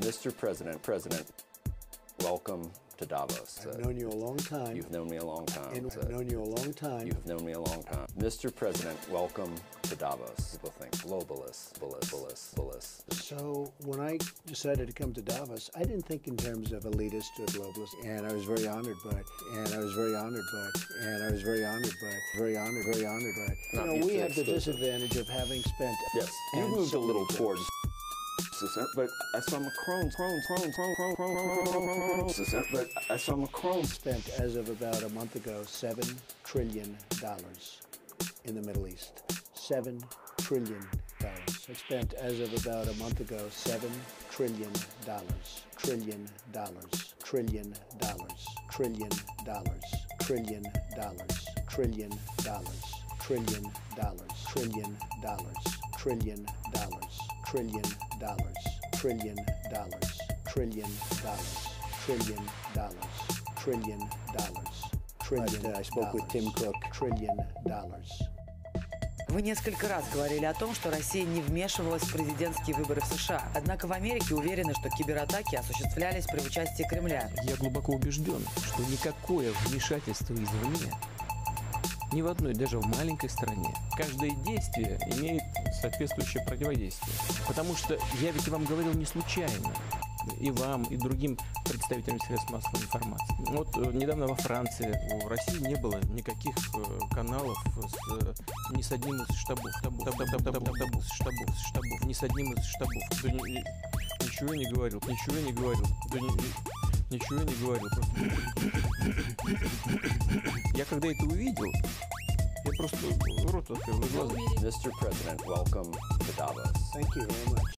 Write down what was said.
Mr. President, President, welcome to Davos. I've Uh, known you a long time. You've known me a long time. and Uh, I've known you a long time. You've known me a long time. Mr. President, welcome to Davos. People think globalists, globalists, globalists, globalists. So when I decided to come to Davos, I didn't think in terms of elitist or globalist, and I was very honored by it. And I was very honored by it. And I was very honored by it. Very honored, very honored by it. You Not know, we have the disadvantage of having spent. Yes, you moved so a little towards. But I saw Macron, Macron, Macron, Macron, Macron, Macron, But I saw Macron. spent as of about a month ago seven trillion dollars in the Middle East. Seven trillion dollars. I spent as of about a month ago $7 trillion. Trillion dollars. Trillion dollars. Trillion dollars. Trillion dollars. Trillion dollars. Trillion dollars. Trillion dollars. Trillion dollars. Trillion dollars. Trillion dollars. Trillion dollars. Trillion dollars. Trillion dollars. Trillion dollars. Trillion. I spoke with Tim Cook. Trillion dollars. Вы несколько раз говорили о том, что Россия не вмешивалась в президентские выборы в США. Однако в Америке уверены, что кибератаки осуществлялись при участии Кремля. Я глубоко убежден, что никакое вмешательство извне, ни в одной, даже в маленькой стране, каждое действие имеет соответствующее противодействие. Потому что я ведь вам говорил не случайно. И вам, и другим представителям средств массовой информации. Вот э, недавно во Франции, в России не было никаких э, каналов с, э, ни с одним из штабов, штабов, штабов, штабов, штабов, штабов, штабов, ни с одним из штабов. Да ни- ни- ничего не говорил, ничего не говорил. Да ни- ни- ничего не говорил. Просто я когда это увидел, я просто рот открыл глаза. Mr. President, welcome to Davos. Thank you very much.